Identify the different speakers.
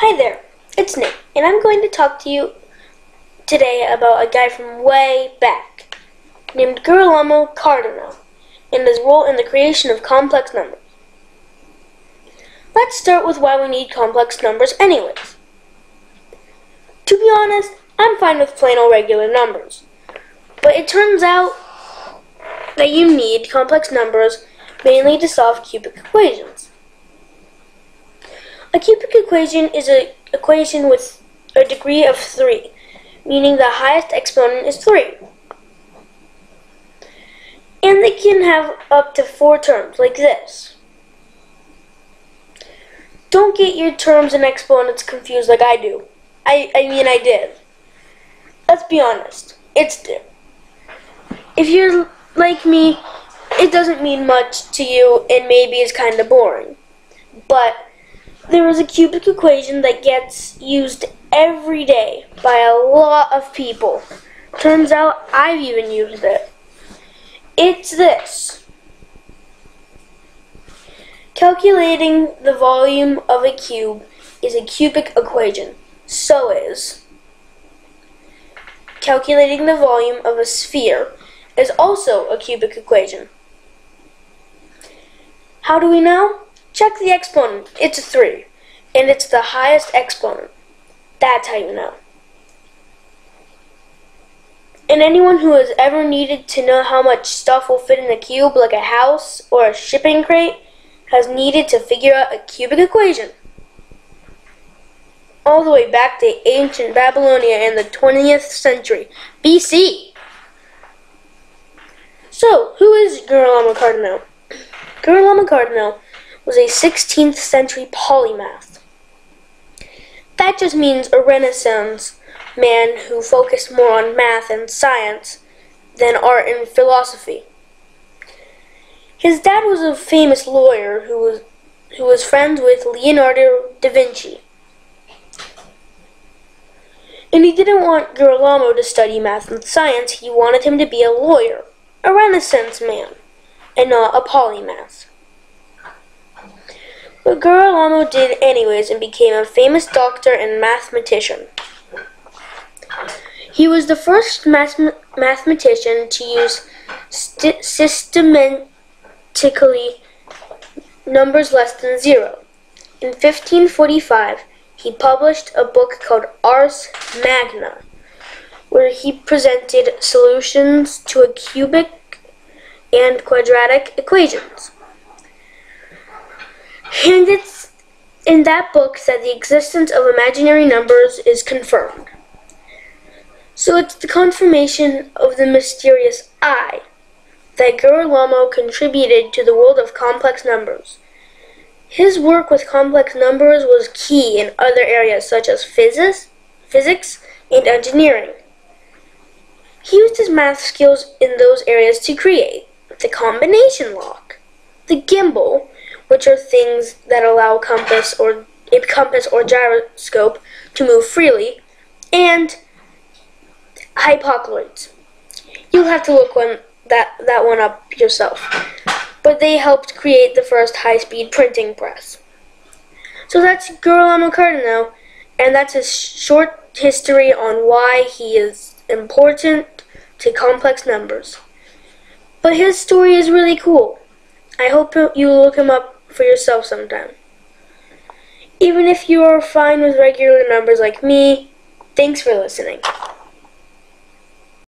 Speaker 1: Hi there, it's Nick, and I'm going to talk to you today about a guy from way back named Girolamo Cardano and his role in the creation of complex numbers. Let's start with why we need complex numbers anyways. To be honest, I'm fine with plain old regular numbers, but it turns out that you need complex numbers mainly to solve cubic equations. A cubic equation is an equation with a degree of 3, meaning the highest exponent is 3. And they can have up to 4 terms, like this. Don't get your terms and exponents confused like I do. I, I mean I did. Let's be honest, it's. If you're like me, it doesn't mean much to you and maybe it's kind of boring. But there is a cubic equation that gets used every day by a lot of people. Turns out I've even used it. It's this. Calculating the volume of a cube is a cubic equation. So is calculating the volume of a sphere is also a cubic equation. How do we know? Check the exponent. It's a 3. And it's the highest exponent. That's how you know. And anyone who has ever needed to know how much stuff will fit in a cube, like a house or a shipping crate, has needed to figure out a cubic equation. All the way back to ancient Babylonia in the 20th century, BC. So, who is Girolamo Cardano? Girolamo Cardano was a 16th century polymath. That just means a Renaissance man who focused more on math and science than art and philosophy. His dad was a famous lawyer who was who was friends with Leonardo da Vinci. And he didn't want Girolamo to study math and science, he wanted him to be a lawyer a Renaissance man, and not a polymath. Girolamo did anyways and became a famous doctor and mathematician. He was the first math mathematician to use systematically numbers less than zero. In 1545, he published a book called Ars Magna, where he presented solutions to a cubic and quadratic equations. And it's in that book that the existence of imaginary numbers is confirmed. So it's the confirmation of the mysterious I that Girolamo contributed to the world of complex numbers. His work with complex numbers was key in other areas such as physics, physics and engineering. He used his math skills in those areas to create the combination lock, the gimbal, which are things that allow compass or a compass or gyroscope to move freely, and hypocycloids. You'll have to look one, that, that one up yourself. But they helped create the first high-speed printing press. So that's Girolamo Cardano, and that's a short history on why he is important to complex numbers. But his story is really cool. I hope you look him up for yourself sometime. Even if you are fine with regular numbers like me, thanks for listening.